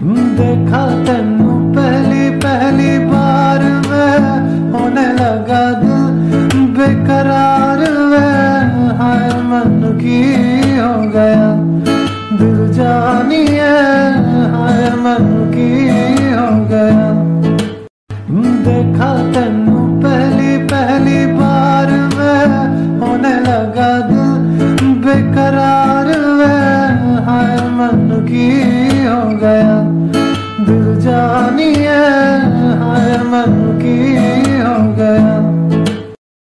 देखा तेनू पहली पहली बार में होने लगा दिल बेकरार में हाय, मन की हो गया दिल जानिए हाय, मन की हो गया देखा तेनू पहली पहली बार में होने लगा दिल बेकरार की हो गया।